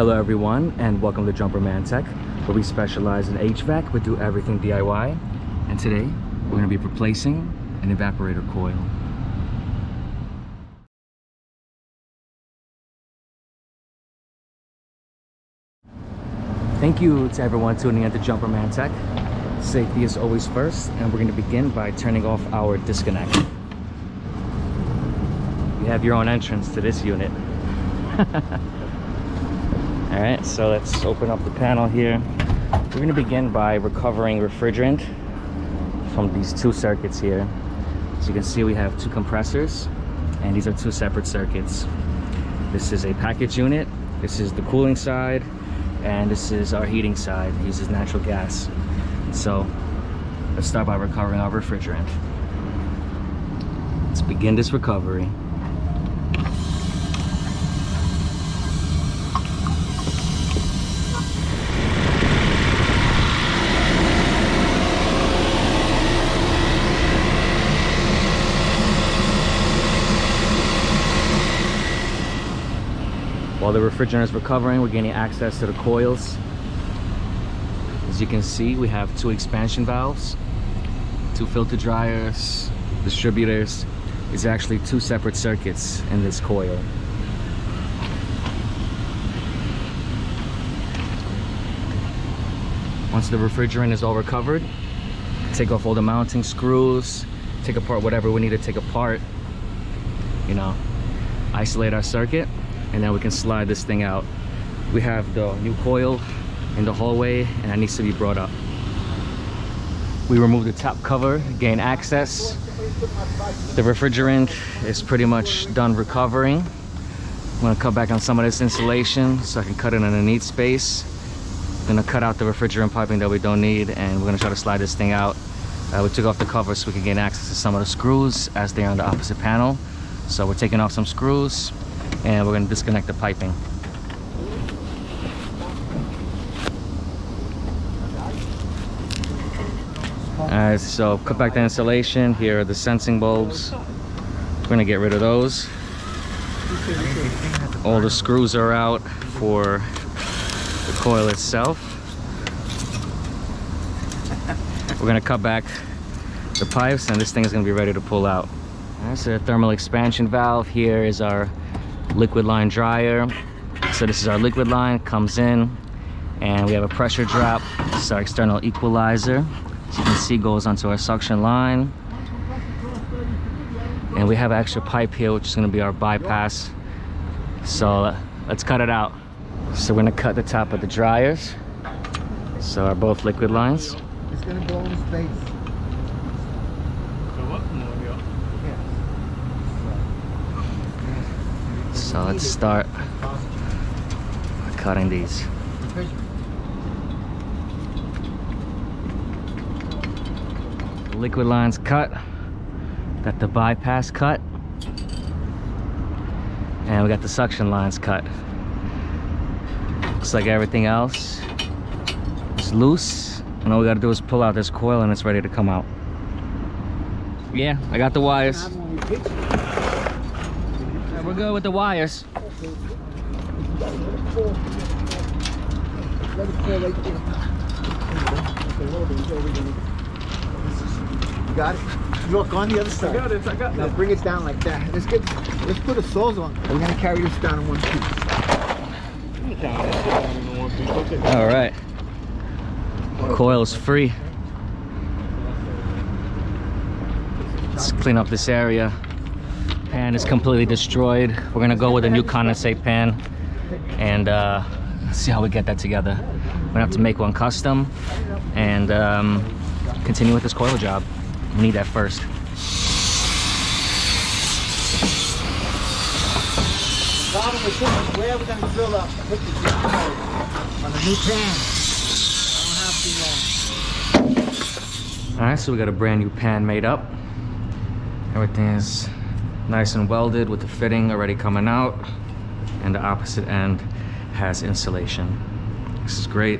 Hello everyone and welcome to Jumper Man Tech where we specialize in HVAC but do everything DIY and today we're going to be replacing an evaporator coil. Thank you to everyone tuning in to Jumper Man Tech. Safety is always first and we're going to begin by turning off our disconnect. You have your own entrance to this unit. all right so let's open up the panel here. We're going to begin by recovering refrigerant from these two circuits here. As you can see we have two compressors and these are two separate circuits. This is a package unit this is the cooling side and this is our heating side. It uses natural gas. So let's start by recovering our refrigerant. Let's begin this recovery While the refrigerant is recovering, we're gaining access to the coils. As you can see, we have two expansion valves, two filter dryers, distributors. It's actually two separate circuits in this coil. Once the refrigerant is all recovered, take off all the mounting screws, take apart whatever we need to take apart, you know, isolate our circuit and then we can slide this thing out. We have the new coil in the hallway and that needs to be brought up. We remove the top cover gain access. The refrigerant is pretty much done recovering. I'm to cut back on some of this insulation so i can cut it in a neat space. I'm gonna cut out the refrigerant piping that we don't need and we're gonna try to slide this thing out. Uh, we took off the cover so we can gain access to some of the screws as they're on the opposite panel. So we're taking off some screws and we're going to disconnect the piping. Alright, so cut back the insulation. Here are the sensing bulbs. We're going to get rid of those. All the screws are out for the coil itself. We're going to cut back the pipes and this thing is going to be ready to pull out. That's a thermal expansion valve. Here is our liquid line dryer. So this is our liquid line comes in and we have a pressure drop. This is our external equalizer. As you can see goes onto our suction line. And we have an extra pipe here which is going to be our bypass. So let's cut it out. So we're going to cut the top of the dryers. So are both liquid lines. It's to blow in space So let's start cutting these. liquid lines cut. Got the bypass cut. And we got the suction lines cut. Looks like everything else is loose. And all we gotta do is pull out this coil and it's ready to come out. Yeah, I got the wires we're good with the wires. You got it? Look on the other side. I got it, I got it. Now bring it down like that. Let's get let's put the saws on. We're gonna carry this down in one piece. All right. Coil's free. Let's clean up this area pan is completely destroyed. We're gonna go with a new condensate pan and uh, see how we get that together. We're gonna have to make one custom and um, continue with this coil job. We need that first. The new pan. All right, so we got a brand new pan made up. Everything is nice and welded with the fitting already coming out and the opposite end has insulation this is great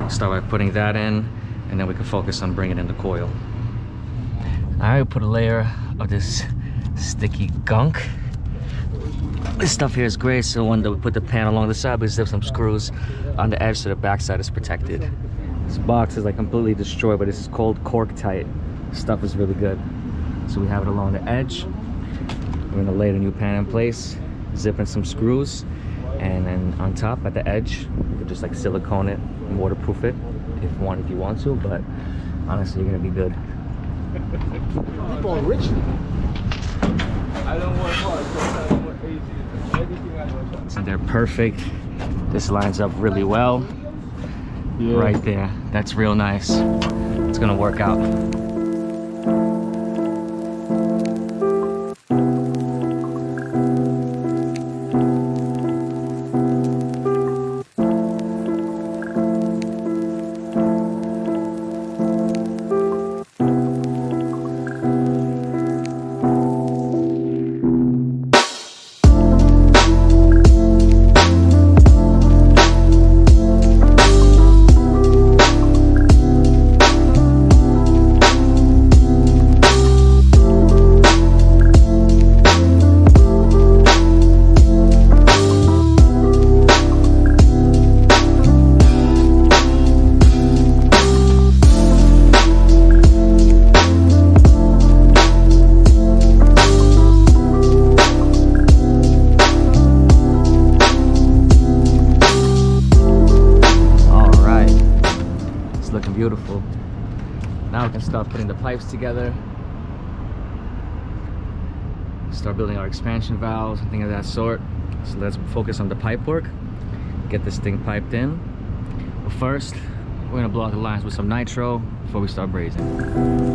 I'll start by putting that in and then we can focus on bringing in the coil I put a layer of this sticky gunk This stuff here is great. So when we put the pan along the side, we zip some screws on the edge so the backside is protected. This box is like completely destroyed, but it's called cork tight. Stuff is really good. So we have it along the edge. We're gonna lay the new pan in place, zip in some screws, and then on top at the edge, you could just like silicone it and waterproof it if you want if you want to, but honestly you're gonna be good. People are rich. I don't want hard, so I want easy. Everything I want. So they're perfect. This lines up really well. Right there. That's real nice. It's gonna work out. Pipes together. Start building our expansion valves and things of that sort. So let's focus on the pipe work. Get this thing piped in. But first, we're gonna blow out the lines with some nitro before we start brazing.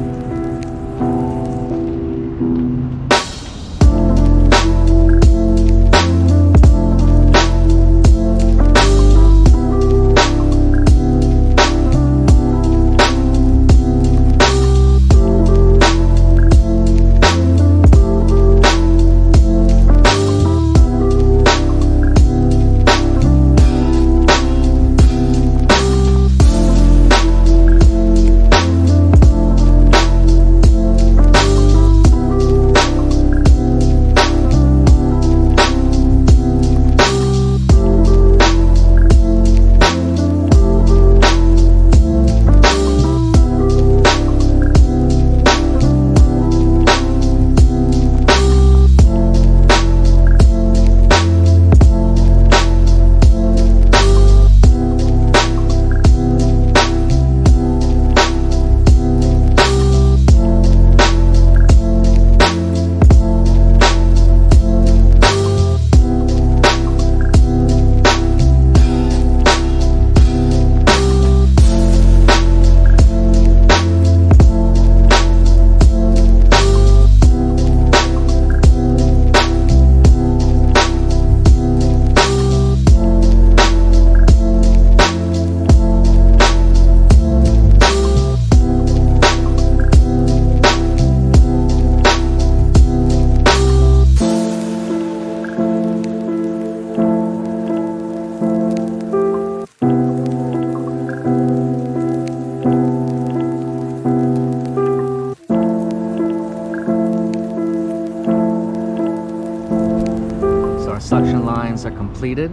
Suction lines are completed.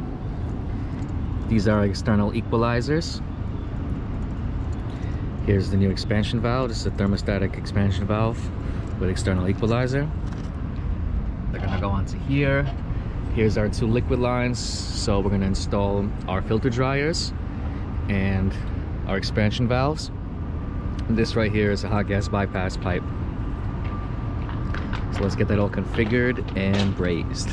These are external equalizers. Here's the new expansion valve. This is a thermostatic expansion valve with external equalizer. They're gonna go onto here. Here's our two liquid lines. So we're gonna install our filter dryers and our expansion valves. And this right here is a hot gas bypass pipe. So let's get that all configured and brazed.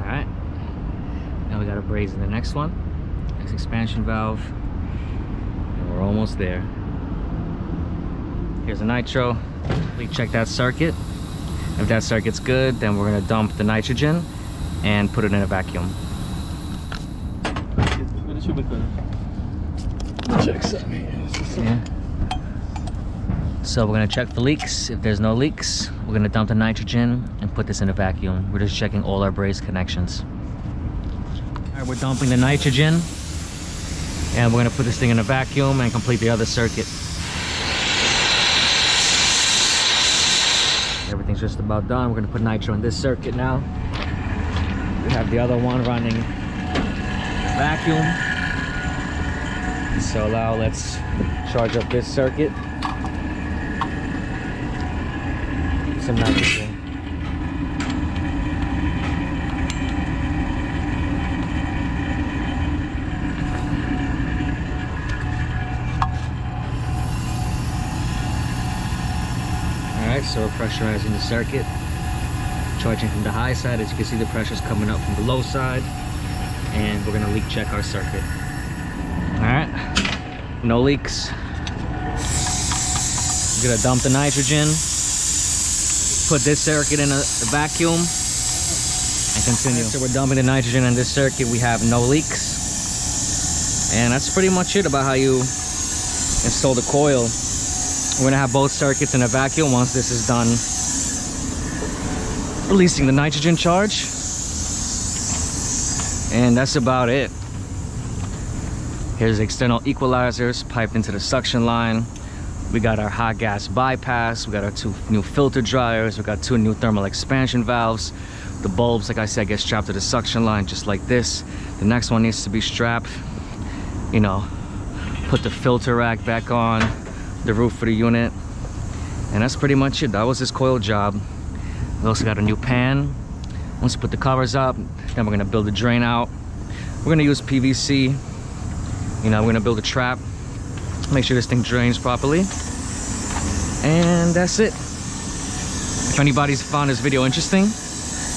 Alright. In the next one. Next expansion valve. And we're almost there. Here's a nitro. We check that circuit. If that circuit's good, then we're gonna dump the nitrogen and put it in a vacuum. Yeah. So we're gonna check the leaks. If there's no leaks, we're gonna dump the nitrogen and put this in a vacuum. We're just checking all our braze connections. All right, we're dumping the nitrogen and we're gonna put this thing in a vacuum and complete the other circuit. Everything's just about done. We're gonna put nitro in this circuit now. We have the other one running vacuum. So now let's charge up this circuit. Some nitrogen. Alright, so we're pressurizing the circuit. Charging from the high side. As you can see, the pressure's coming up from the low side. And we're gonna leak check our circuit. Alright, no leaks. We're gonna dump the nitrogen. Put this circuit in a, a vacuum. And continue. So we're dumping the nitrogen in this circuit. We have no leaks. And that's pretty much it about how you install the coil. We're gonna have both circuits in a vacuum once this is done releasing the nitrogen charge. And that's about it. Here's external equalizers piped into the suction line. We got our hot gas bypass. We got our two new filter dryers. We got two new thermal expansion valves. The bulbs, like I said, get strapped to the suction line just like this. The next one needs to be strapped. You know, put the filter rack back on the roof of the unit. And that's pretty much it. That was this coil job. We also got a new pan. Once we put the covers up, then we're gonna build the drain out. We're gonna use PVC. You know, we're gonna build a trap. Make sure this thing drains properly. And that's it. If anybody's found this video interesting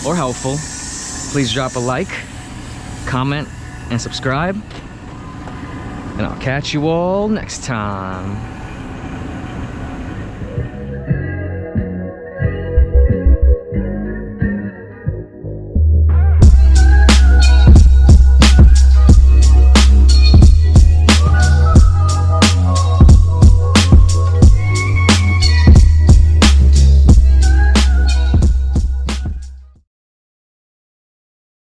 or helpful, please drop a like, comment, and subscribe. And I'll catch you all next time.